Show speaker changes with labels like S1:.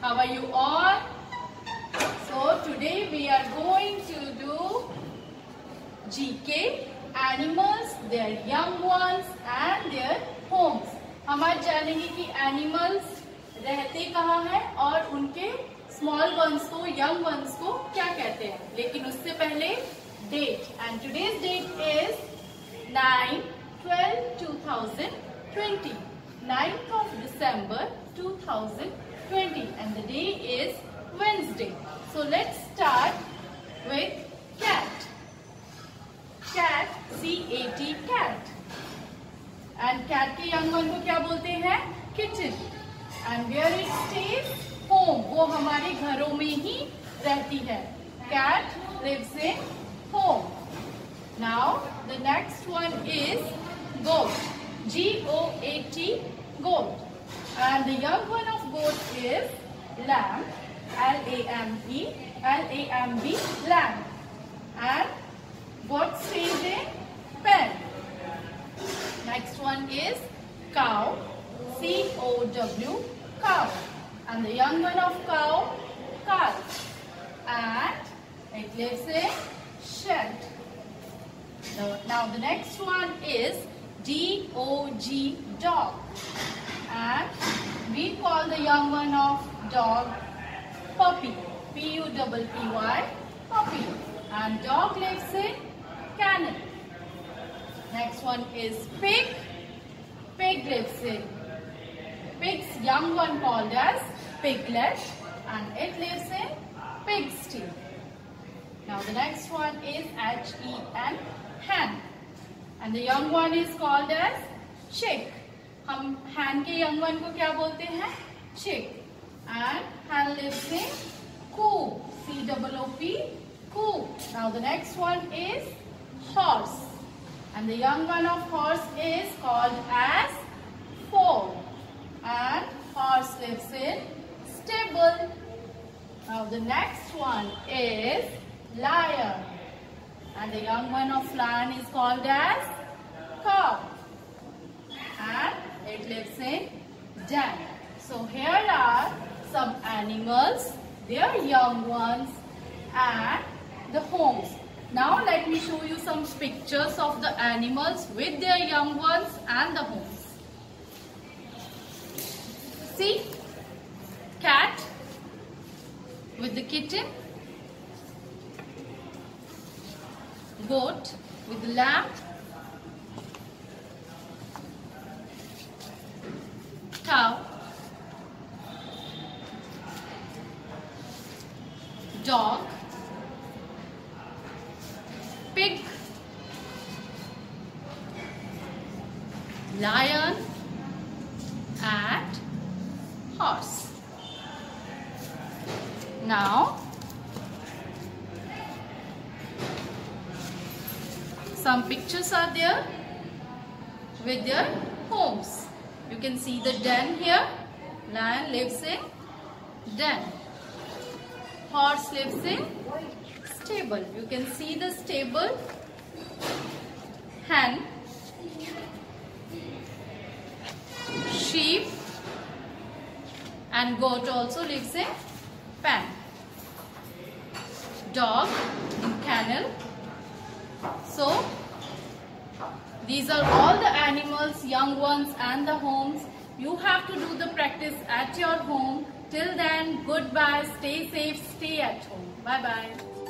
S1: How are you all? So today we are going to do GK, animals, their young ones and their homes. हम आज जानेंगे कि animals रहते कहाँ हैं और उनके स्मॉल वंस को यंग वंस को क्या कहते हैं लेकिन उससे पहले date and today's date is 9 12 2020 9th of December 2020 and the day is Wednesday. So let's start with cat. Cat, C-A-T, cat. And cat के young one को क्या बोलते हैं kitten. And where it stays? Home. वो हमारे घरों में ही रहती है Cat lives in home. Now, the next one is goat. G-O-A-T, goat. And the young one of goat is lamb. L-A-M-B, L-A-M-B, lamb. And what stays in pen? Next one is cow, C-O-W, cow. And the young one of cow, calf. And it lives in shed. Now, now the next one is D-O-G, dog. And we call the young one of dog puppy. P-U-P-P-Y, puppy. And dog lives in kennel. Next one is pig. Pig lives in pig's young one called as piglet and it lives in pig pigsty. Now the next one is H-E-N, hen. And the young one is called as chick. हम hen के young one को क्या बोलते हैं? Chick. And hen lives in coop. C-O-O-P, coop. Now the next one is horse. And the young one of horse is called as foal. And horse lives in stable. Now the next one is lion. And the young one of lion is called as cow. It lives in den. So here are some animals, their young ones and the homes. Now let me show you some pictures of the animals with their young ones and the homes. See, cat with the kitten, goat with the lamb, cow, dog, pig, lion and horse. Now, some pictures are there with their homes. You can see the den here. Lion lives in den. Horse lives in stable. You can see the stable. Hen. Sheep. And goat also lives in pen. Dog in kennel. So, these are all the animals, young ones and the homes. You have to do the practice at your home. Till then, goodbye, stay safe, stay at home. Bye-bye.